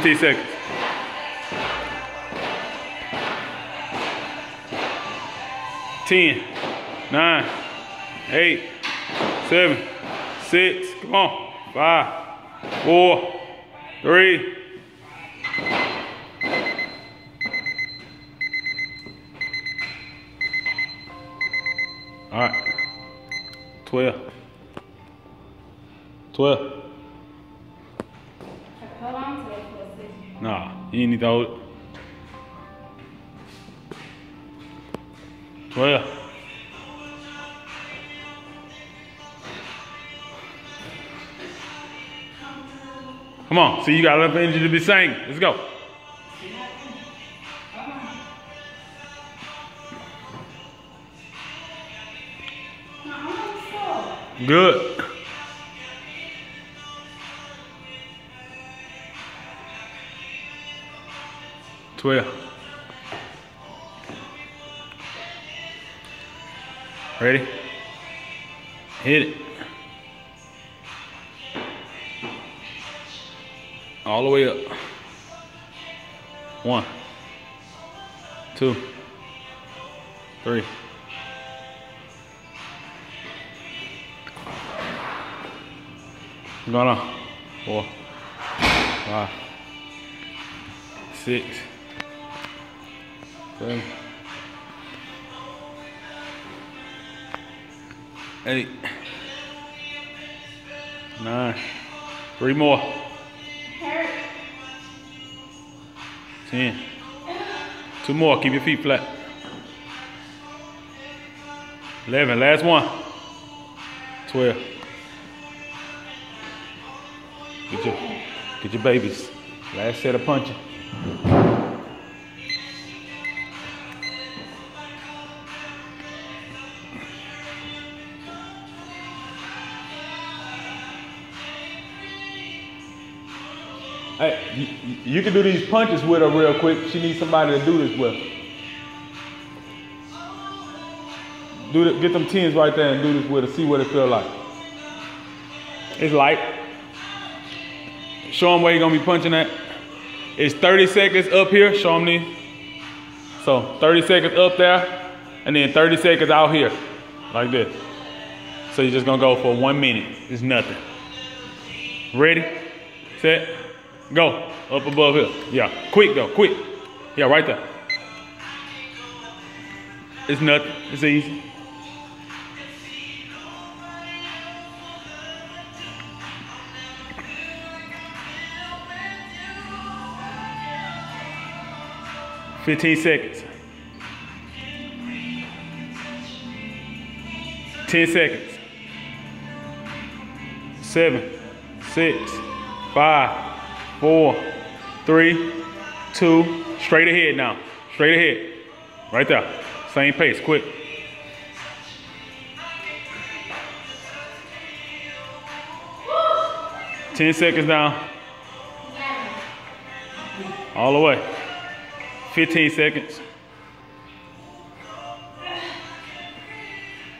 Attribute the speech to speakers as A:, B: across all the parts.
A: 15 seconds. Ten, nine, eight, seven, six, come on, five, four, three. All right, 12, 12. Nah, you ain't it. 12. Come on, see you got enough energy to be singing. Let's go. Good. Twelve. Ready? Hit it. All the way up. One, two, three. Going on. Four, five, six, seven, eight, nine. Three more. Ten. Two more. Keep your feet flat. Eleven. Last one. Twelve. Get your, get your babies. Last set of punching. Hey, you, you can do these punches with her real quick. She needs somebody to do this with. Do the, get them tens right there and do this with her. See what it feel like. It's light. Show them where you're gonna be punching at. It's 30 seconds up here. Show them these. So 30 seconds up there, and then 30 seconds out here, like this. So you're just gonna go for one minute. It's nothing. Ready, set, go. Up above here. Yeah, quick though, quick. Yeah, right there. It's nothing. It's easy. Fifteen seconds. Ten seconds. Seven, six, five, four, three, two. Straight ahead now. Straight ahead. Right there. Same pace. Quick. Ten seconds down. All the way. 15 seconds.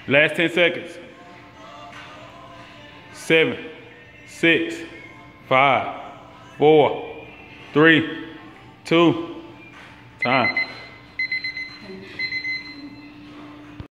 A: Last 10 seconds. Seven, six, five, four, three, two, time.